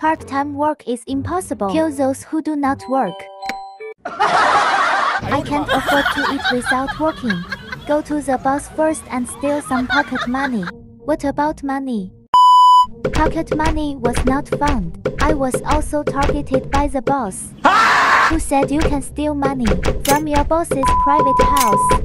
Part-time work is impossible. Kill those who do not work. I can't afford to eat without working. Go to the boss first and steal some pocket money. What about money? Pocket money was not found. I was also targeted by the boss. Who said you can steal money from your boss's private house?